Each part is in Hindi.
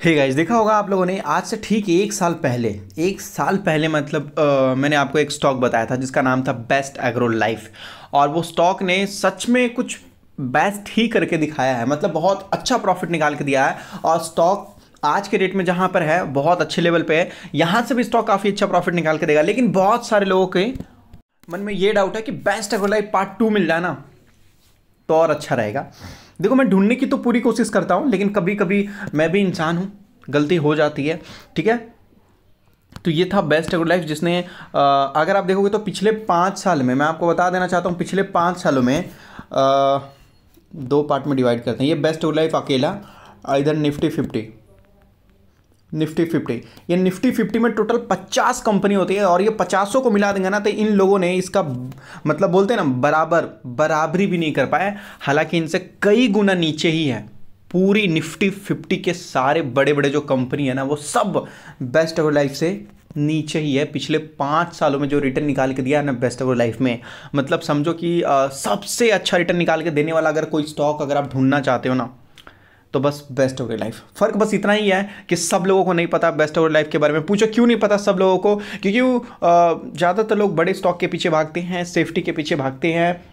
हे hey गाइस देखा होगा आप लोगों ने आज से ठीक एक साल पहले एक साल पहले मतलब अ, मैंने आपको एक स्टॉक बताया था जिसका नाम था बेस्ट एग्रो लाइफ और वो स्टॉक ने सच में कुछ बेस्ट ही करके दिखाया है। मतलब बहुत अच्छा प्रॉफिट निकाल के दिया है। और स्टॉक आज के डेट में जहाँ पर है बहुत अच्छे लेवल पे है। यहाँ से भी स्टॉक काफ़ी अच्छा प्रॉफिट निकाल के देगा। लेकिन बहुत सारे लोगों के मन में ये डाउट है कि best agro life part two मिल जाए ना तो और अच्छा रहेगा। देखो मैं ढूँढने की तो पूरी कोशिश करता हूँ लेकिन कभी कभी मैं भी इंसान हूँ गलती हो जाती है ठीक है? तो ये था बेस्ट एग्रो लाइफ जिसने आ, अगर आप देखोगे तो पिछले पाँच साल में मैं आपको बता देना चाहता हूँ पिछले पाँच सालों में आ, दो पार्ट में डिवाइड करते हैं। ये बेस्ट एग्रो लाइफ अकेला इधर निफ्टी फिफ्टी निफ्टी फिफ्टी। ये निफ्टी फिफ्टी में टोटल पचास कंपनी होती है और ये पचासों को मिला देंगे ना तो इन लोगों ने इसका मतलब बोलते हैं ना बराबर बराबरी भी नहीं कर पाए। हालाँकि इनसे कई गुना नीचे ही है। पूरी निफ्टी फिफ्टी के सारे बड़े बड़े जो कंपनी है ना वो सब बेस्ट एवर लाइफ से नीचे ही है। पिछले पाँच सालों में जो रिटर्न निकाल के दिया है ना बेस्ट एवर लाइफ में। मतलब समझो कि अ, सबसे अच्छा रिटर्न निकाल के देने वाला अगर कोई स्टॉक अगर आप ढूंढना चाहते हो ना तो बस बेस्ट गई लाइफ फ़र्क बस इतना ही है कि सब लोगों को नहीं पता बेस्ट हो लाइफ के बारे में। पूछो, क्यों नहीं पता सब लोगों को? क्योंकि ज़्यादातर लोग बड़े स्टॉक के पीछे भागते हैं सेफ्टी के पीछे भागते हैं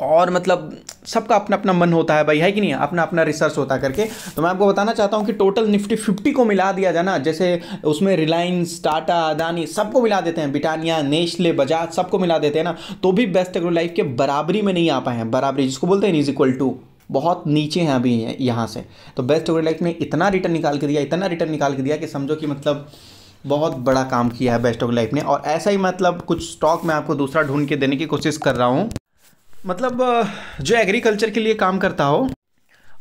और मतलब सबका अपना अपना मन होता है भाई, है कि नहीं? अपना अपना रिसर्च होता करके। तो मैं आपको बताना चाहता हूँ कि टोटल निफ्टी फिफ्टी को मिला दिया जाए ना, जैसे उसमें रिलायंस टाटा अदानी सबको मिला देते हैं बिटानिया नेस्ले बजाज सबको मिला देते हैं ना तो भी बेस्ट एग्रो लाइफ के बराबरी में नहीं आ पाए हैं। बराबरी जिसको बोलते हैं इज़ इक्वल टू बहुत नीचे हैं अभी यहाँ से। तो बेस्ट एग्रो लाइफ ने इतना रिटर्न निकाल के दिया, इतना रिटर्न निकाल के दिया कि समझो कि मतलब बहुत बड़ा काम किया है बेस्ट ऑफ़ लाइफ ने। और ऐसा ही मतलब कुछ स्टॉक मैं आपको दूसरा ढूंढ के देने की कोशिश कर रहा हूँ। मतलब जो एग्रीकल्चर के लिए काम करता हो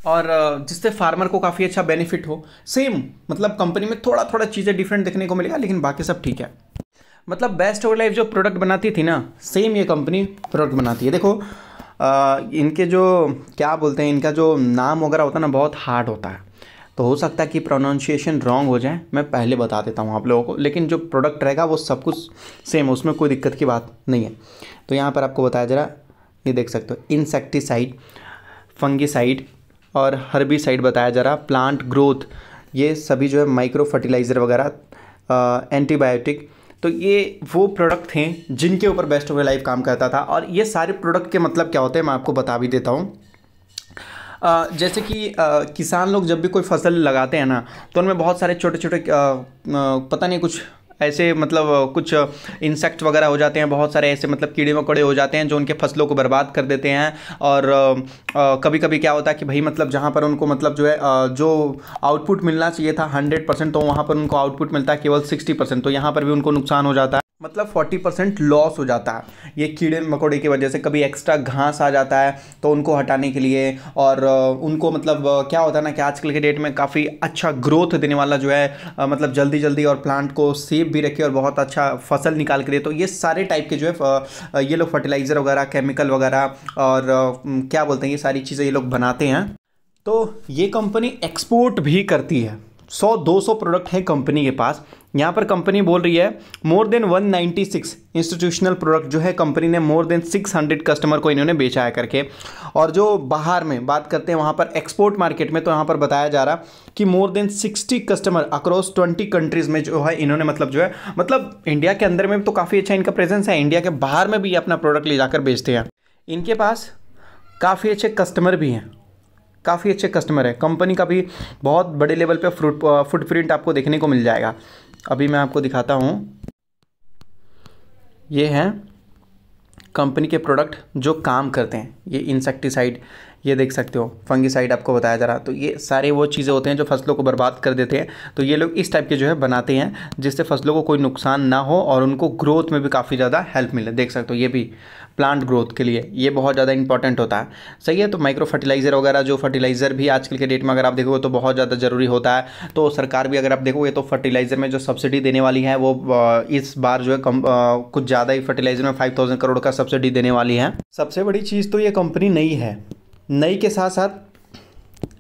और जिससे फार्मर को काफ़ी अच्छा बेनिफिट हो सेम मतलब कंपनी में थोड़ा थोड़ा चीज़ें डिफरेंट देखने को मिलेगा, लेकिन बाकी सब ठीक है। मतलब बेस्ट ऑफ़ लाइफ जो प्रोडक्ट बनाती थी ना सेम ये कंपनी प्रोडक्ट बनाती है। देखो इनके जो, क्या बोलते हैं, इनका जो नाम वगैरह होता है ना, बहुत हार्ड होता है। तो हो सकता है कि प्रोनाउंसिएशन रॉन्ग हो जाए। मैं पहले बता देता हूँ आप लोगों को। लेकिन जो प्रोडक्ट रहेगा, वो सब कुछ सेम है, उसमें कोई दिक्कत की बात नहीं है। तो यहाँ पर आपको बताया जरा ये देख सकते हो इंसेक्टिसाइड फंगिसाइड और हर्बिसाइड बताया जा रहा प्लांट ग्रोथ ये सभी जो है माइक्रो फर्टिलाइज़र वगैरह एंटीबायोटिक तो ये वो प्रोडक्ट थे जिनके ऊपर बेस्ट ऑफ़ लाइफ काम करता था। और ये सारे प्रोडक्ट के मतलब क्या होते हैं, मैं आपको बता भी देता हूँ। जैसे कि किसान लोग जब भी कोई फ़सल लगाते हैं ना तो उनमें बहुत सारे छोटे छोटे पता नहीं कुछ ऐसे मतलब कुछ इंसेक्ट वगैरह हो जाते हैं, बहुत सारे ऐसे मतलब कीड़े मकोड़े हो जाते हैं जो उनके फ़सलों को बर्बाद कर देते हैं। और कभी कभी क्या होता है कि भाई मतलब जहाँ पर उनको मतलब जो है जो आउटपुट मिलना चाहिए था हंड्रेड परसेंट तो वहाँ पर उनको आउटपुट मिलता है केवल सिक्सटी परसेंट तो यहाँ पर भी उनको नुकसान हो जाता है। मतलब फोर्टी परसेंट लॉस हो जाता है। ये कीड़े मकोड़े की वजह से कभी एक्स्ट्रा घास आ जाता है तो उनको हटाने के लिए और उनको मतलब क्या होता है ना कि आजकल के डेट में काफ़ी अच्छा ग्रोथ देने वाला जो है मतलब जल्दी जल्दी और प्लांट को सेफ़ भी रखे और बहुत अच्छा फ़सल निकाल के दे। तो ये सारे टाइप के जो है ये लोग फर्टिलाइज़र वगैरह केमिकल वगैरह और क्या बोलते हैं ये सारी चीज़ें ये लोग बनाते हैं। तो ये कंपनी एक्सपोर्ट भी करती है। 100-200 प्रोडक्ट हैं कंपनी के पास। यहाँ पर कंपनी बोल रही है मोर देन 196 इंस्टीट्यूशनल प्रोडक्ट जो है कंपनी ने मोर देन 600 कस्टमर को इन्होंने बेचा है करके। और जो बाहर में बात करते हैं, वहाँ पर एक्सपोर्ट मार्केट में तो यहाँ पर बताया जा रहा कि more than 60 customer across 20 countries में जो है इन्होंने मतलब जो है मतलब इंडिया के अंदर में तो काफ़ी अच्छा इनका प्रेजेंस है इंडिया के बाहर में भी अपना प्रोडक्ट ले जाकर बेचते हैं। इनके पास काफ़ी अच्छे कस्टमर भी हैं। काफ़ी अच्छे कस्टमर है। कंपनी का भी बहुत बड़े लेवल पे फ्रूट फुटप्रिंट आपको देखने को मिल जाएगा। अभी मैं आपको दिखाता हूँ। ये हैं कंपनी के प्रोडक्ट जो काम करते हैं। ये इंसेक्टिसाइड ये देख सकते हो, फंगिसाइड आपको बताया जा रहा। तो ये सारे वो चीज़ें होते हैं जो फ़सलों को बर्बाद कर देते हैं। तो ये लोग इस टाइप के जो है बनाते हैं, जिससे फ़सलों को कोई नुकसान ना हो और उनको ग्रोथ में भी काफ़ी ज़्यादा हेल्प मिले। देख सकते हो, ये भी प्लांट ग्रोथ के लिए, ये बहुत ज़्यादा इंपॉर्टेंट होता है। सही है तो माइक्रो फर्टिलाइज़र वगैरह, जो फर्टिलाइज़र भी आजकल के डेट में अगर आप देखोगे तो बहुत ज़्यादा ज़रूरी होता है। तो सरकार भी अगर आप देखोगे तो फर्टिलाइज़र में जो सब्सिडी देने वाली है, वो इस बार जो है कम कुछ ज़्यादा ही फर्टिलाइज़र में फाइव करोड़ का सब्सिडी देने वाली है। सबसे बड़ी चीज़ तो ये कंपनी नहीं है। नई के साथ साथ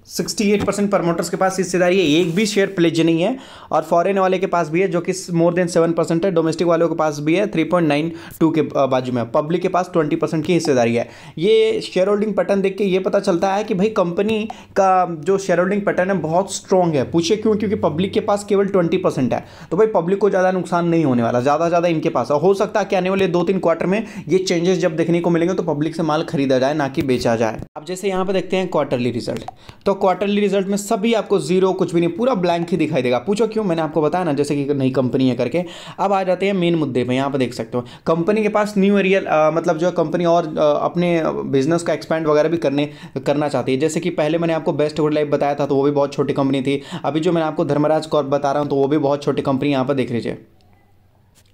68 परसेंट प्रमोटर्स के पास हिस्सेदारी है। एक भी शेयर प्लेज नहीं है और फॉरेन वाले के पास भी है, जो कि मोर देन सेवन परसेंट है। डोमेस्टिक वालों के पास भी है थ्री पॉइंट नाइन टू के बाजू में। पब्लिक के पास ट्वेंटी परसेंट की हिस्सेदारी है। ये शेयर होल्डिंग पैटर्न देख के ये पता चलता है कि भाई कंपनी का जो शेयर होल्डिंग पैटर्न है, बहुत स्ट्रॉन्ग है। पूछे क्यों? क्योंकि पब्लिक के पास केवल ट्वेंटी है। तो भाई पब्लिक को ज़्यादा नुकसान नहीं होने वाला ज़्यादा ज़्यादा इनके पास। हो सकता है कि आने वाले दो तीन क्वार्टर में ये चेंजेस जब देखने को मिलेंगे तो पब्लिक से माल खरीदा जाए, ना कि बेचा जाए। अब जैसे यहाँ पर देखते हैं क्वार्टरली रिज़ल्ट तो क्वार्टरली रिज़ल्ट में सभी आपको ज़ीरो कुछ भी नहीं पूरा ब्लैंक ही दिखाई देगा। पूछो क्यों? मैंने आपको बताया ना जैसे कि नई कंपनी है करके। अब आ जाते हैं मेन मुद्दे पे यहाँ पे देख सकते हो। कंपनी के पास न्यू एरियल मतलब जो कंपनी और आ, अपने बिज़नेस का एक्सपेंड वगैरह भी करने करना चाहती है। जैसे कि पहले मैंने आपको बेस्ट वुड लाइफ बताया था तो वो भी बहुत छोटी कंपनी थी। अभी जो मैंने आपको धर्मराज कॉर्प बता रहा हूँ तो वो भी बहुत छोटी कंपनी यहाँ पर देख लीजिए।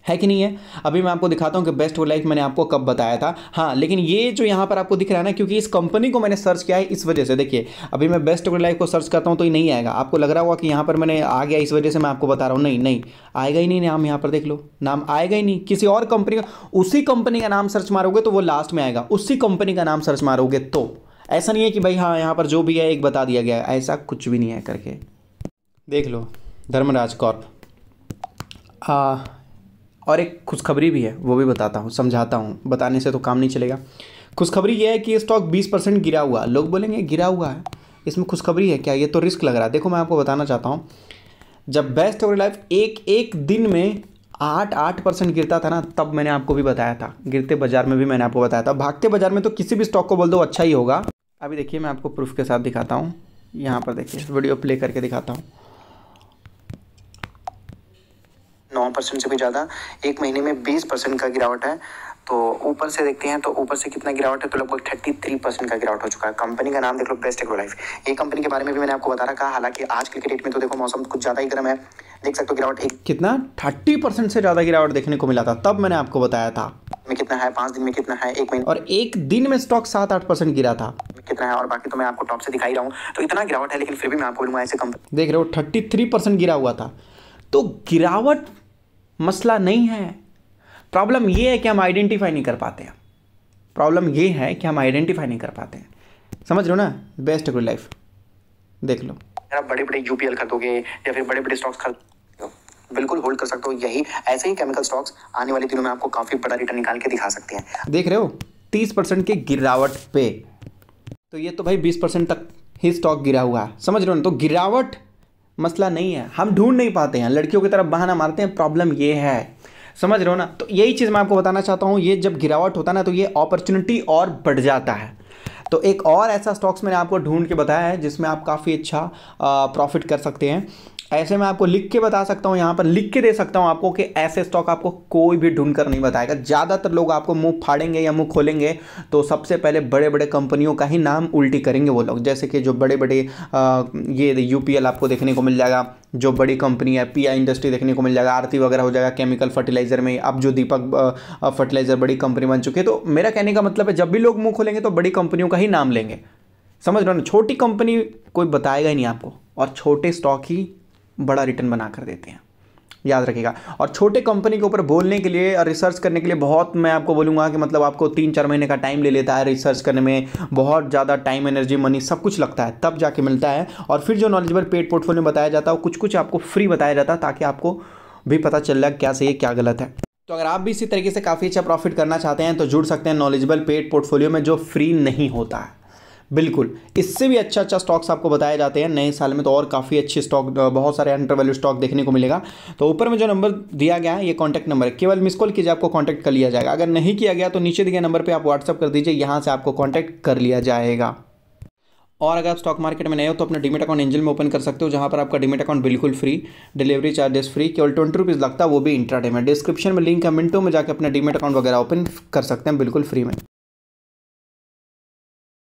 है कि नहीं है? अभी मैं आपको दिखाता हूँ कि बेस्ट लाइफ मैंने आपको कब बताया था। हाँ लेकिन ये जो यहाँ पर आपको दिख रहा है ना, क्योंकि इस कंपनी को मैंने सर्च किया है इस वजह से। देखिए, अभी मैं बेस्ट लाइफ को सर्च करता हूँ तो ये नहीं आएगा। आपको लग रहा होगा कि यहाँ पर मैंने आ गया इस वजह से मैं आपको बता रहा हूँ। नहीं नहीं, आएगा ही नहीं, नाम यहाँ पर देख लो। नाम आएगा ही नहीं। किसी और कंपनी का, उसी कंपनी का नाम सर्च मारोगे तो वो लास्ट में आएगा। उसी कंपनी का नाम सर्च मारोगे तो। ऐसा नहीं है कि भाई हाँ यहाँ पर जो भी है, एक बता दिया गया है। ऐसा कुछ भी नहीं है करके। देख लो, धर्मराज कौर। और एक खुशखबरी भी है, वो भी बताता हूँ, समझाता हूँ, बताने से तो काम नहीं चलेगा। खुशखबरी ये है कि ये स्टॉक बीस परसेंट गिरा हुआ लोग बोलेंगे, गिरा हुआ है? इसमें खुशखबरी है क्या? ये तो रिस्क लग रहा है। देखो, मैं आपको बताना चाहता हूँ, जब बेस्ट ओवर लाइफ एक एक दिन में आठ आठ परसेंट गिरता था ना, तब मैंने आपको भी बताया था। गिरते बाज़ार में भी मैंने आपको बताया था। भागते बाज़ार में तो किसी भी स्टॉक को बोल दो अच्छा ही होगा। अभी देखिए, मैं आपको प्रूफ के साथ दिखाता हूँ। यहाँ पर देखिए वीडियो प्ले करके दिखाता हूँ। नौ परसेंट से भी ज़्यादा एक महीने में बीस परसेंट का गिरावट है। तो ऊपर से देखते हैं तो ऊपर से कितना गिरावट है तो लगभग थर्टी थ्री परसेंट का गिरावट हो चुका है। कंपनी का नाम देख लो बेस्ट एग्रो लाइफ ये कंपनी के बारे में भी मैंने आपको बता रखा हालाँकि आज के डेट में तो देखो मौसम कुछ ज़्यादा ही गर्म है। देख सकते हो गिरावट एक कितना? थर्टी परसेंट से ज़्यादा गिरावट देखने को मिला था। तब मैंने आपको बताया था। में कितना है? पाँच दिन में कितना है? एक महीने और एक दिन में स्टॉक सात आठ परसेंट गिरा था। कितना है? और बाकी तो मैं आपको टॉप से दिखाई रहा हूँ। तो इतना गिरावट है लेकिन फिर भी मैं आपको बोलूँगा ऐसे कंपनी देख रहे हो थर्टी थ्री परसेंट गिरा हुआ था। तो गिरावट मसला नहीं है। प्रॉब्लम ये है कि हम आइडेंटिफाई नहीं कर पाते हैं। प्रॉब्लम ये है कि हम आइडेंटिफाई नहीं कर पाते हैं। समझ रहे हो ना? बेस्ट गुड लाइफ देख लो। आप बड़े बड़े यूपीएल खरीदोगे या फिर बड़े बड़े स्टॉक्स खरीद बिल्कुल होल्ड कर सकते हो। यही ऐसे ही केमिकल स्टॉक्स आने वाले दिनों में आपको काफ़ी बड़ा रिटर्न निकाल के दिखा सकते हैं। देख रहे हो? तीस परसेंट के गिरावट पे। तो ये तो भाई बीस परसेंट तक ही स्टॉक गिरा हुआ। है समझ रहे हो ना? तो गिरावट मसला नहीं है। हम ढूंढ नहीं पाते हैं। लड़कियों की तरफ़ बहाना मारते हैं। प्रॉब्लम ये है। समझ रहे हो ना? तो यही चीज़ मैं आपको बताना चाहता हूँ। ये जब गिरावट होता है ना तो ये अपॉर्चुनिटी और बढ़ जाता है। तो एक और ऐसा स्टॉक्स मैंने आपको ढूंढ के बताया है, जिसमें आप काफ़ी अच्छा प्रॉफिट कर सकते हैं। ऐसे मैं आपको लिख के बता सकता हूँ, यहाँ पर लिख के दे सकता हूँ आपको कि ऐसे स्टॉक आपको कोई भी ढूंढ कर नहीं बताएगा। ज़्यादातर लोग आपको मुँह फाड़ेंगे या मुँह खोलेंगे तो सबसे पहले बड़े बड़े कंपनियों का ही नाम उल्टी करेंगे वो लोग। जैसे कि जो बड़े बड़े ये यूपीएल आपको देखने को मिल जाएगा, जो बड़ी कंपनी है पीआई इंडस्ट्री देखने को मिल जाएगा, आरती वगैरह हो जाएगा, केमिकल फर्टिलाइज़र में, अब जो दीपक फर्टिलाइज़र बड़ी कंपनी बन चुकी है तो मेरा कहने का मतलब है, जब भी लोग मुँह खोलेंगे तो बड़ी कंपनियों का ही नाम लेंगे। समझ रहे हो ना? छोटी कंपनी कोई बताएगा ही नहीं आपको, और छोटे स्टॉक ही बड़ा रिटर्न बना कर देते हैं। याद रखिएगा। और छोटे कंपनी के ऊपर बोलने के लिए और रिसर्च करने के लिए बहुत मैं आपको बोलूँगा कि मतलब आपको तीन चार महीने का टाइम ले लेता है रिसर्च करने में। बहुत ज़्यादा टाइम एनर्जी मनी सब कुछ लगता है, तब जाके मिलता है। और फिर जो नॉलेजेबल पेड पोर्टफोलियो बताया जाता है कुछ कुछ आपको फ्री बताया जाता है ताकि आपको भी पता चल जाए क्या सही है, क्या गलत है। तो अगर आप भी इसी तरीके से काफ़ी अच्छा प्रॉफिट करना चाहते हैं तो जुड़ सकते हैं नॉलेजेबल पेड पोर्टफोलियो में जो फ्री नहीं होता है। बिल्कुल। इससे भी अच्छा अच्छा स्टॉक्स आपको बताए जाते हैं। नए साल में तो और काफ़ी अच्छे स्टॉक, बहुत सारे अंडर वैल्यू स्टॉक देखने को मिलेगा। तो ऊपर में जो नंबर दिया गया है, ये कॉन्टैक्ट नंबर है। केवल मिस कॉल कीजिए, आपको कॉन्टैक्ट कर लिया जाएगा। अगर नहीं किया गया तो नीचे दिए नंबर पर आप व्हाट्सअप कर दीजिए। यहाँ से आपको कॉन्टैक्ट कर लिया जाएगा। और अगर आप स्टॉक मार्केट में नए हो तो अपना डीमेट अकाउंट एंजल में ओपन कर सकते हो, जहाँ पर आपका डीमेट अकाउंट बिल्कुल फ्री डिलीवरी चार्जेस फ्री केवल ट्वेंटी रुपीज़ लगता है, वो भी इंट्राडे में। डिस्क्रिप्शन में लिंक है, मिनटों में जाकर अपना डीमेट अकाउंट वगैरह ओपन कर सकते हैं, बिल्कुल फ्री में।